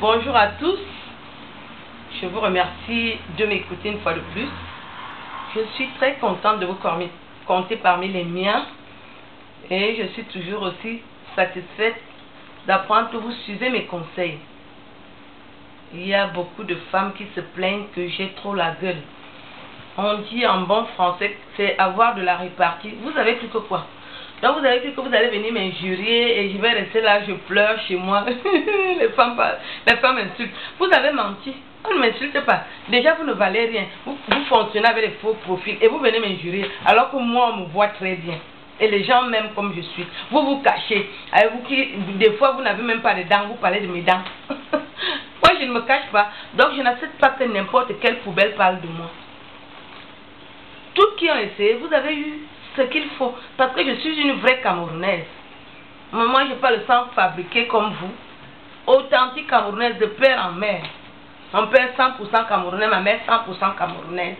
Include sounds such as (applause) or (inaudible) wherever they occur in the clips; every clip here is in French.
Bonjour à tous. Je vous remercie de m'écouter une fois de plus. Je suis très contente de vous compter parmi les miens et je suis toujours aussi satisfaite d'apprendre que vous suivez mes conseils. Il y a beaucoup de femmes qui se plaignent que j'ai trop la gueule. On dit en bon français, c'est avoir de la répartie. Vous avez plus que quoi? Donc vous avez dit que vous allez venir m'injurier et je vais rester là, je pleure chez moi. (laughs) les femmes les femmes m'insultent. Vous avez menti. On ne m'insulte pas. Déjà, vous ne valez rien. Vous, fonctionnez avec des faux profils et vous venez m'injurier alors que moi, on me voit très bien. Et les gens m'aiment comme je suis. Vous vous cachez. Des fois, vous n'avez même pas de dents. Vous parlez de mes dents. (laughs) moi, je ne me cache pas. Donc, je n'accepte pas que n'importe quelle poubelle parle de moi. Toutes qui ont essayé, vous avez eu ce qu'il faut. Parce que je suis une vraie Camerounaise. Moi, je n'ai pas le sang fabriqué comme vous. Authentique Camerounaise de père en mère. Mon père 100% Camerounais, ma mère 100% Camerounaise.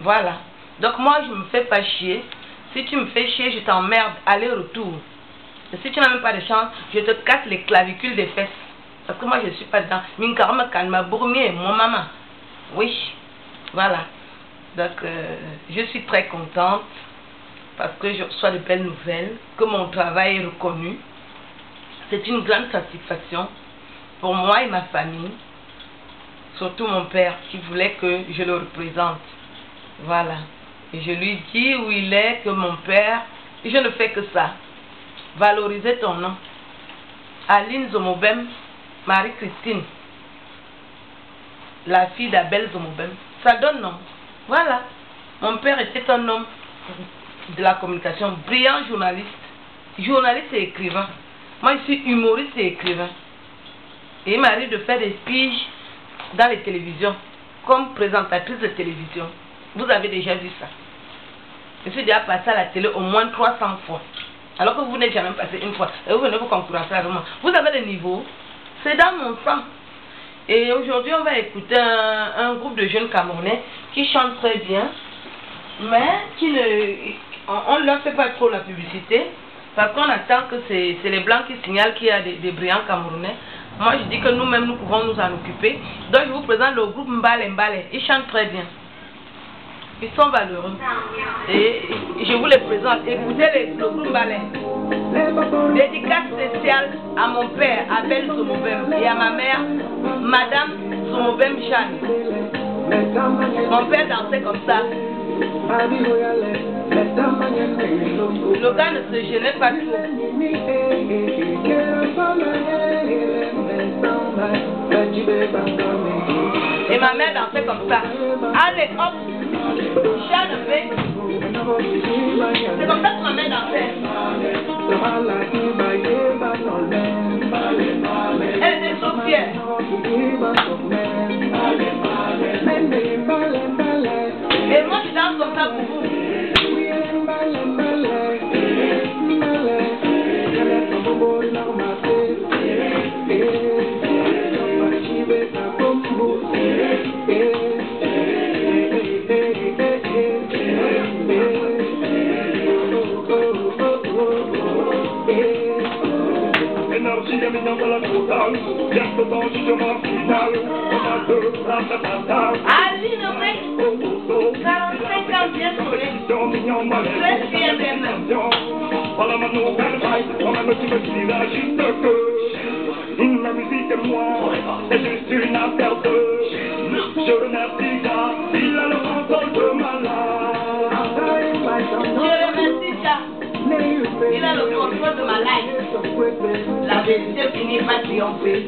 Voilà. Donc moi, je ne me fais pas chier. Si tu me fais chier, je t'emmerde, aller-retour. Et si tu n'as même pas de chance, je te casse les clavicules des fesses. Parce que moi, je ne suis pas dedans. Minkarma Kalma Bourmier, mon maman. Oui. Voilà. Donc, euh, je suis très contente parce que je reçois de belles nouvelles, que mon travail est reconnu. C'est une grande satisfaction pour moi et ma famille, surtout mon père qui voulait que je le représente. Voilà. Et je lui dis où il est, que mon père, je ne fais que ça. Valoriser ton nom. Aline Zomobem, Marie-Christine, la fille d'Abel Zomobem. Ça donne nom. Voilà. Mon père était un homme de la communication, brillant journaliste. Journaliste et écrivain. Moi, je suis humoriste et écrivain. Et il m'arrive de faire des piges dans les télévisions, comme présentatrice de télévision. Vous avez déjà vu ça. Je suis déjà passé à la télé au moins 300 fois. Alors que vous n'êtes jamais passé une fois. Et vous venez vous concurrencer avec moi. Vous avez des niveaux. C'est dans mon sang. Et aujourd'hui, on va écouter un, groupe de jeunes Camerounais qui chantent très bien, mais qui on ne leur fait pas trop la publicité, parce qu'on attend que c'est les Blancs qui signalent qu'il y a des, brillants Camerounais. Moi, je dis que nous-mêmes, nous pouvons nous en occuper. Donc, je vous présente le groupe Mbale Mbale. Ils chantent très bien. Ils sont valeureux. Et je vous les présente. Écoutez le groupe Mbale. Dédicace à mon père, Abel Zomobem, et à ma mère, Madame Zomobem Jeanne. Mon père dansait comme ça. Le gars ne se gênait pas trop. Et ma mère dansait comme ça. Allez, hop, Jeanne, C'est comme ça que ma mère dansait. Aline Rey, 45 ans bien collé. Très fier d'elle-même. Voilà ma nouvelle vibe, quand même tu me la juste que Ma musique et moi, c'est juste une affaire de Je remercie il a le contrôle de ma life il a le contrôle de ma life. La vérité finit par triompher.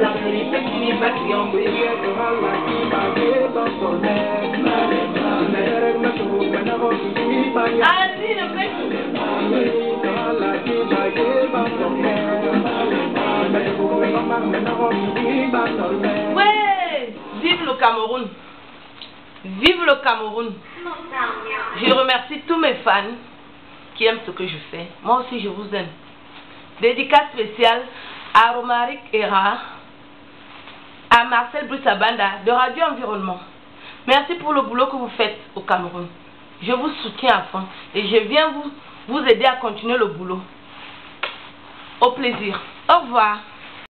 La vérité finit par triompher. Ouais, vive le Cameroun. Vive le Cameroun. Je remercie tous mes fans qui aiment ce que je fais. Moi aussi, je vous aime. Dédicace spéciale à Romaric Hera, à Marcel Brussabanda de Radio Environnement. Merci pour le boulot que vous faites au Cameroun. Je vous soutiens à fond et je viens vous vous aider à continuer le boulot. Au plaisir. Au revoir.